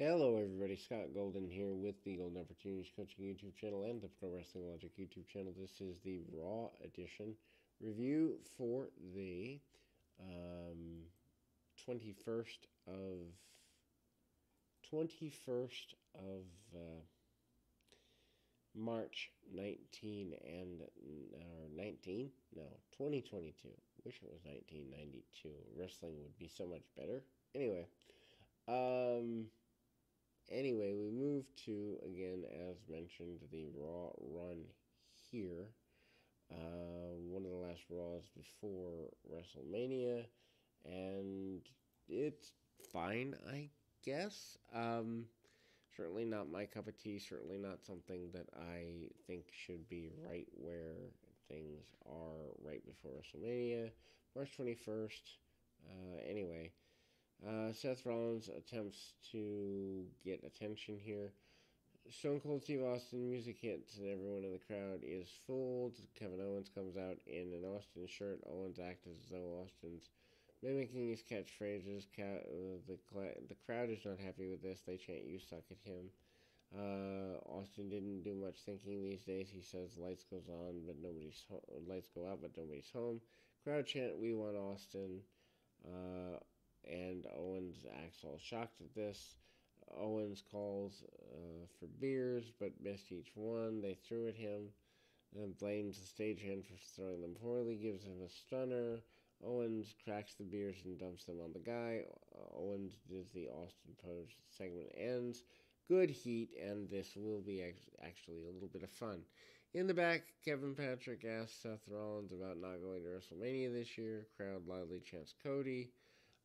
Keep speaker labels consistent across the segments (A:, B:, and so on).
A: Hello, everybody. Scott Golden here with the Golden Opportunities Coaching YouTube channel and the Pro Wrestling Logic YouTube channel. This is the Raw Edition review for the um, 21st of 21st of uh, March 19 and or 19 no 2022 wish it was 1992 wrestling would be so much better anyway um anyway, we move to, again, as mentioned, the Raw run here. Uh, one of the last Raws before WrestleMania, and it's fine, I guess. Um, certainly not my cup of tea, certainly not something that I think should be right where things are right before WrestleMania. March 21st. Uh, anyway, uh, Seth Rollins attempts to get attention here. Stone Cold Steve Austin music hits and everyone in the crowd is fooled. Kevin Owens comes out in an Austin shirt. Owens acts as though Austin's mimicking his catchphrases. Uh, the, the crowd is not happy with this. They chant, You suck at him. Uh, Austin didn't do much thinking these days. He says lights goes on, but nobody's ho- lights go out, but nobody's home. Crowd chant, "We want Austin." Uh, and Owens acts all shocked at this. Owens calls uh, for beers, but missed each one. They threw at him, and blames the stagehand for throwing them poorly, gives him a stunner. Owens cracks the beers and dumps them on the guy. Owens does the Austin pose. Segment ends. Good heat, and this will be ex- actually a little bit of fun. In the back, Kevin Patrick asks Seth Rollins about not going to WrestleMania this year. Crowd loudly chants Cody.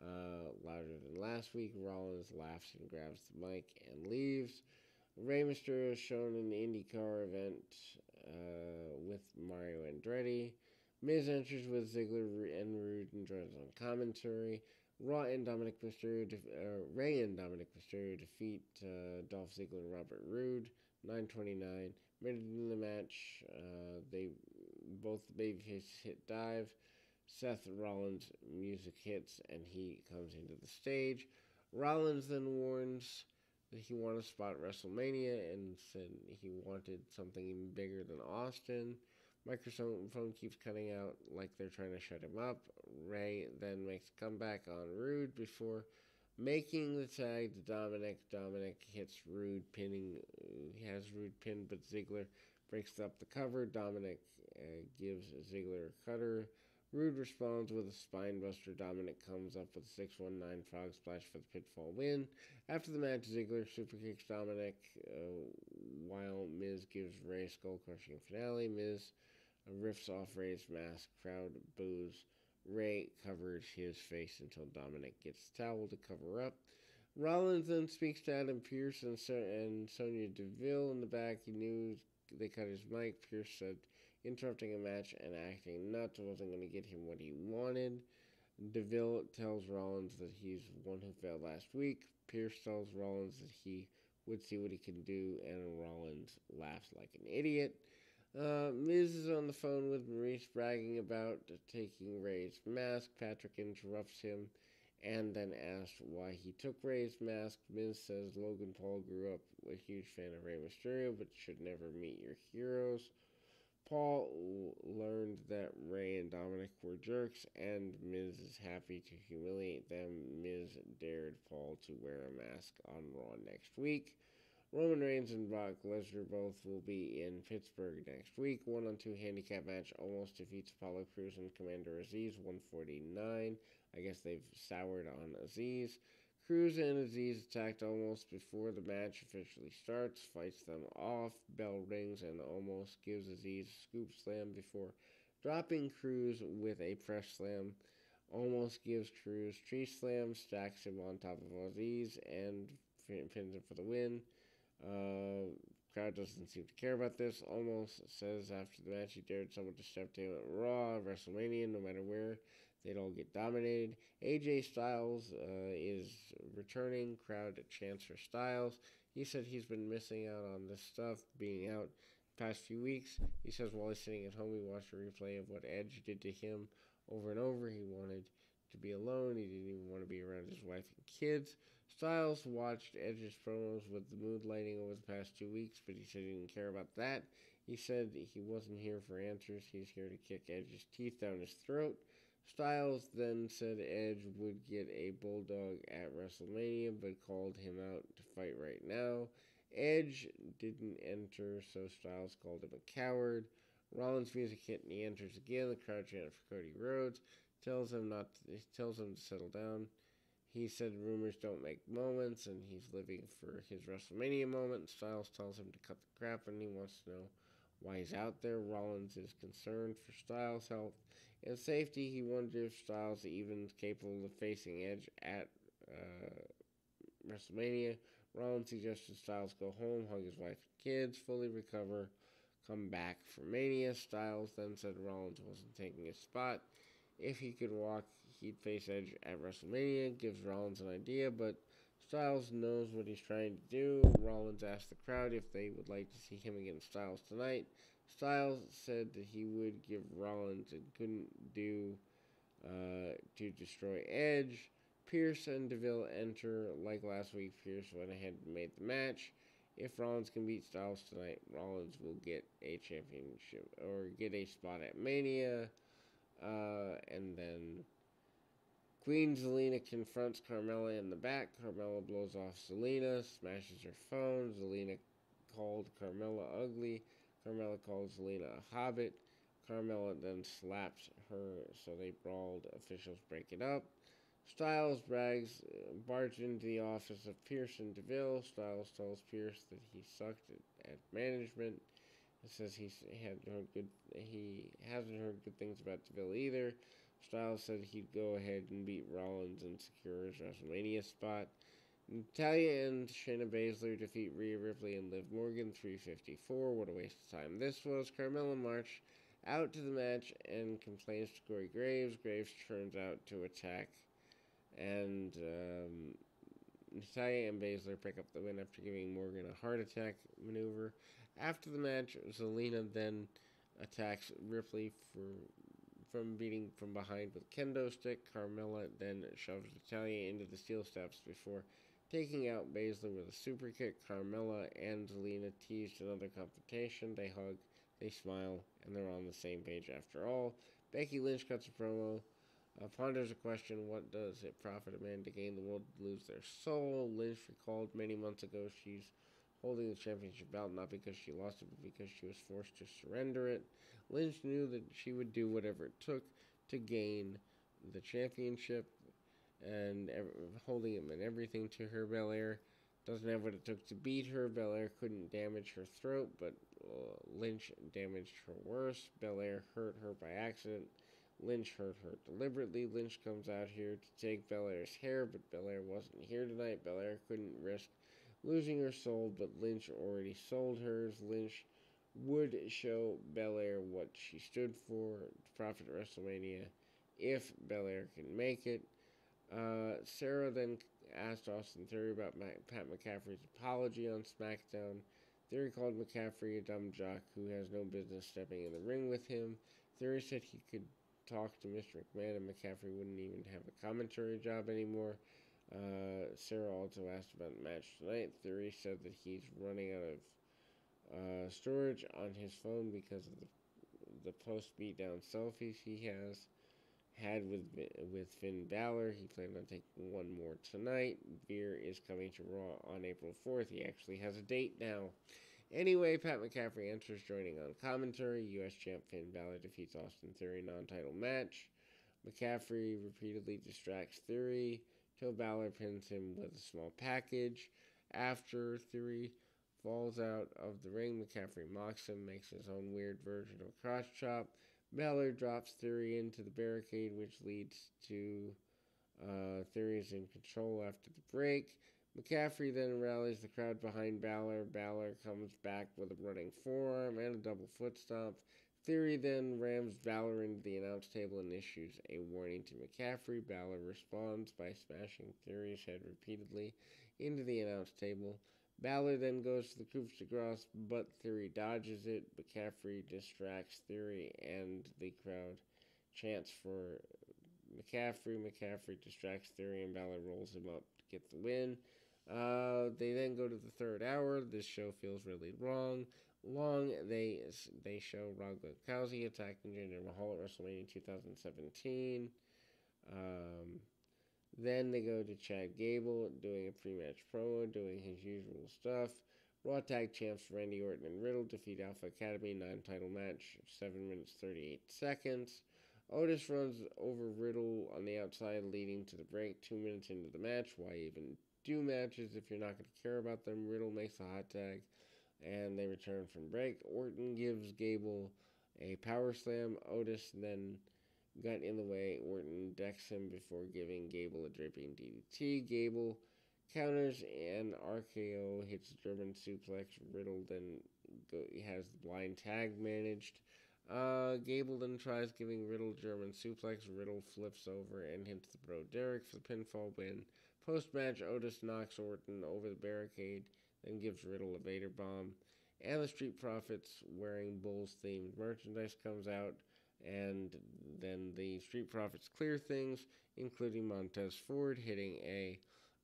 A: Uh, louder than last week, Rollins laughs and grabs the mic and leaves. Rey Mysterio is shown in the IndyCar event uh, with Mario Andretti. Miz enters with Ziggler and Roode and joins on commentary. Raw and Dominic Mysterio, def- uh, Rey and Dominic Mysterio defeat uh, Dolph Ziggler and Robert Roode. 929. Minute in the match, uh, they both the babyfaces hit dive. Seth Rollins' music hits and he comes into the stage. Rollins then warns that he wanted to spot at WrestleMania and said he wanted something even bigger than Austin. Microphone keeps cutting out like they're trying to shut him up. Rey then makes a comeback on Roode before making the tag to Dominic. Dominic hits Roode, pinning. He has Roode pinned, but Ziggler breaks up the cover. Dominic uh, gives Ziggler a cutter. Roode responds with a spinebuster. Dominic comes up with a 619 frog splash for the pinfall win. After the match, Ziggler superkicks Dominic uh, while Miz gives Rey a skull crushing finale. Miz riffs off Rey's mask. Crowd boos. Rey covers his face until Dominic gets the towel to cover up. Rollins then speaks to Adam Pearce and, so- and Sonya Deville in the back. He knew they cut his mic. Pearce said interrupting a match and acting nuts wasn't going to get him what he wanted. Deville tells Rollins that he's one who failed last week. Pearce tells Rollins that he would see what he can do, and Rollins laughs like an idiot. Uh, Miz is on the phone with Maurice bragging about taking Rey's mask. Patrick interrupts him and then asks why he took Rey's mask. Miz says Logan Paul grew up a huge fan of Rey Mysterio but should never meet your heroes. Paul learned that Rey and Dominic were jerks, and Miz is happy to humiliate them. Miz dared Paul to wear a mask on Raw next week. Roman Reigns and Brock Lesnar both will be in Pittsburgh next week. One on two handicap match Omos defeats Apollo Crews and Commander Azeez 149. I guess they've soured on Azeez. Crews and Azeez attacked Omos before the match officially starts, fights them off. Bell rings and Omos gives Azeez a scoop slam before dropping Crews with a press slam. Omos gives Crews tree slam, stacks him on top of Azeez, and pins him for the win. Uh, crowd doesn't seem to care about this. Omos says after the match he dared someone to step to him at Raw, WrestleMania, no matter where they'd all get dominated. AJ Styles uh, is returning. Crowd chants for Styles. He said he's been missing out on this stuff, being out past few weeks. He says while he's sitting at home, he watched a replay of what Edge did to him over and over. He wanted to be alone. He didn't even want to be around his wife and kids. Styles watched Edge's promos with the mood lighting over the past two weeks, but he said he didn't care about that. He said he wasn't here for answers. He's here to kick Edge's teeth down his throat. Styles then said Edge would get a bulldog at WrestleMania, but called him out to fight right now. Edge didn't enter, so Styles called him a coward. Rollins' music hit and he enters again. The crowd chanted for Cody Rhodes. Tells him not. To, tells him to settle down. He said rumors don't make moments, and he's living for his WrestleMania moment. Styles tells him to cut the crap, and he wants to know why he's out there. Rollins is concerned for Styles' health and safety. He wonders if Styles even capable of facing Edge at uh, WrestleMania. Rollins suggested Styles go home, hug his wife and kids, fully recover, come back for Mania. Styles then said Rollins wasn't taking his spot. If he could walk, he'd face Edge at WrestleMania. Gives Rollins an idea, but Styles knows what he's trying to do. Rollins asked the crowd if they would like to see him against Styles tonight. Styles said that he would give Rollins and couldn't do uh, to destroy Edge. Pearce and Deville enter. Like last week, Pearce went ahead and made the match. If Rollins can beat Styles tonight, Rollins will get a championship or get a spot at Mania. Uh, and then Queen Zelina confronts Carmella in the back. Carmella blows off Zelina, smashes her phone. Zelina called Carmella ugly. Carmella calls Zelina a hobbit. Carmella then slaps her, so they brawled. Officials break it up. Styles brags, barged into the office of Pearce and Deville. Styles tells Pearce that he sucked at, at management. It says he had heard good. He hasn't heard good things about Deville either. Styles said he'd go ahead and beat Rollins and secure his WrestleMania spot. Natalya and Shayna Baszler defeat Rhea Ripley and Liv Morgan 354. What a waste of time this was. Carmella march out to the match and complains to Corey Graves. Graves turns out to attack, and um, Natalya and Baszler pick up the win after giving Morgan a Hart Attack maneuver. After the match, Zelina then attacks Ripley for from beating from behind with kendo stick. Carmella then shoves Natalya into the steel steps before taking out Baszler with a super kick. Carmella and Zelina teased another confrontation. They hug, they smile, and they're on the same page after all. Becky Lynch cuts a promo. Uh, ponders a question what does it profit a man to gain the world lose their soul? Lynch recalled many months ago she's holding the championship belt not because she lost it, but because she was forced to surrender it. Lynch knew that she would do whatever it took to gain the championship, and holding it meant everything to her. Belair doesn't have what it took to beat her. Belair couldn't damage her throat, but uh, Lynch damaged her worse. Belair hurt her by accident. Lynch hurt her deliberately. Lynch comes out here to take Belair's hair, but Belair wasn't here tonight. Belair couldn't risk losing her soul, but Lynch already sold hers. Lynch would show Belair what she stood for to profit WrestleMania if Belair can make it. Uh, Sarah then asked Austin Theory about Pat McAfee's apology on SmackDown. Theory called McAfee a dumb jock who has no business stepping in the ring with him. Theory said he could talk to Mr. McMahon and McAfee wouldn't even have a commentary job anymore. Uh, Sarah also asked about the match tonight. Theory said that he's running out of uh, storage on his phone because of the, the post beatdown selfies he has had with with Finn Balor. He planned on taking one more tonight. Veer is coming to Raw on April 4th. He actually has a date now. Anyway, Pat McAfee enters, joining on commentary. U.S. champ Finn Balor defeats Austin Theory non-title match. McAfee repeatedly distracts Theory till Balor pins him with a small package. After Theory falls out of the ring. McAfee mocks him, makes his own weird version of a cross chop. Balor drops Theory into the barricade, which leads to uh, in control after the break. McAfee then rallies the crowd behind Balor. Balor comes back with a running forearm and a double foot stomp. Theory then rams Balor into the announce table and issues a warning to McAfee. Balor responds by smashing Theory's head repeatedly into the announce table. Balor then goes to the coup de grace, but Theory dodges it. McAfee distracts Theory, and the crowd chants for McAfee. McAfee distracts Theory and Balor rolls him up to get the win. Uh, they then go to the third hour. This show feels really wrong. Long they they show Rob Gronkowski attacking Jinder Mahal at WrestleMania 2017. Um, then they go to Chad Gable doing a pre-match promo, doing his usual stuff. Raw Tag Champs Randy Orton and Riddle defeat Alpha Academy non-title match, seven minutes thirty-eight seconds. Otis runs over Riddle on the outside, leading to the break. Two minutes into the match, why even do matches if you're not going to care about them? Riddle makes a hot tag, and they return from break. Orton gives Gable a power slam. Otis then got in the way. Orton decks him before giving Gable a draping DDT. Gable counters and RKO hits German suplex. Riddle then has the blind tag managed. Uh, Gable then tries giving Riddle German suplex. Riddle flips over and hits the Bro Derek for the pinfall win. Post match, Otis knocks Orton over the barricade, then gives Riddle a Vader bomb. And the Street Profits wearing Bulls themed merchandise comes out, and then the Street Profits clear things, including Montez Ford hitting a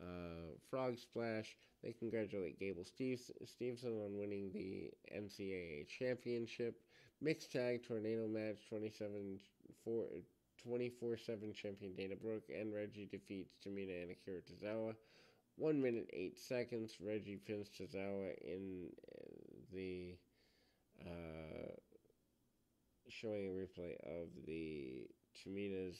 A: uh, frog splash. They congratulate Gable Steves- Steveson on winning the NCAA championship. Mixed tag tornado match 27 4 24 7 champion Dana Brooke and Reggie defeats Tamina and Akira Tozawa. 1 minute 8 seconds. Reggie pins in the. Uh, showing a replay of the Tamina's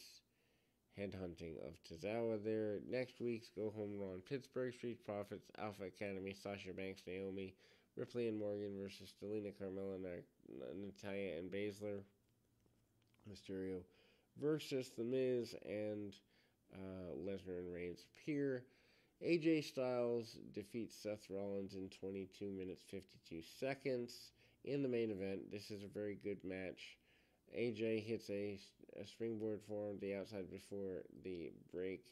A: headhunting of Tozawa there. Next week's Go Home in Pittsburgh, Street Profits, Alpha Academy, Sasha Banks, Naomi, Ripley and Morgan versus Delina Carmella, Natalya and Baszler, Mysterio versus The Miz and uh, Lesnar and Reigns appear. AJ Styles defeats Seth Rollins in 22 minutes 52 seconds in the main event. This is a very good match. AJ hits a, a springboard form the outside before the break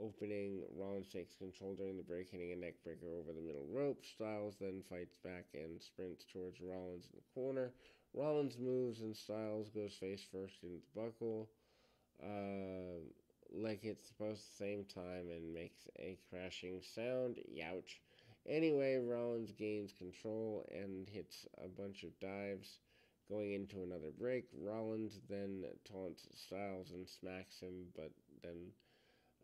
A: opening. Rollins takes control during the break, hitting a neckbreaker over the middle rope. Styles then fights back and sprints towards Rollins in the corner. Rollins moves and Styles goes face first into the buckle. Uh, leg it's supposed the same time and makes a crashing sound. Youch. Anyway, Rollins gains control and hits a bunch of dives. Going into another break, Rollins then taunts Styles and smacks him, but then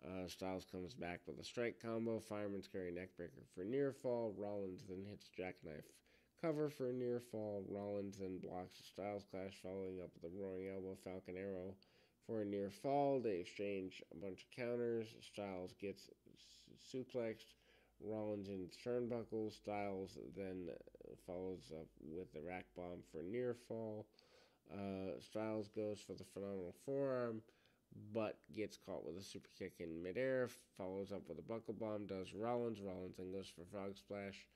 A: uh, Styles comes back with a strike combo. Fireman's carry neckbreaker for near fall. Rollins then hits jackknife cover for near fall. Rollins then blocks Styles clash, following up with a roaring elbow Falcon Arrow for a near fall. They exchange a bunch of counters. Styles gets suplexed. Rollins in turnbuckle. Styles then follows up with the rack bomb for near fall. Uh, Styles goes for the phenomenal forearm, but gets caught with a super kick in midair. Follows up with a buckle bomb. Does Rollins. Rollins then goes for frog splash,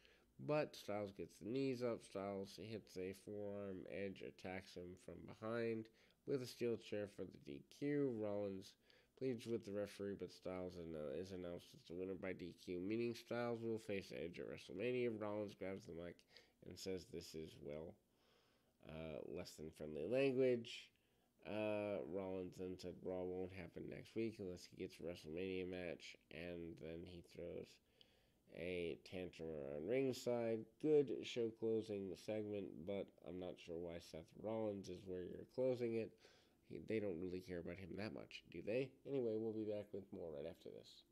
A: but Styles gets the knees up. Styles hits a forearm edge, attacks him from behind with a steel chair for the DQ. Rollins pleads with the referee, but Styles is announced as the winner by DQ, meaning Styles will face Edge at WrestleMania. Rollins grabs the mic and says this is, well, uh, less than friendly language. Uh, Rollins then said Raw won't happen next week unless he gets a WrestleMania match, and then he throws a tantrum around ringside. Good show closing segment, but I'm not sure why Seth Rollins is where you're closing it. He, they don't really care about him that much, do they? Anyway, we'll be back with more right after this.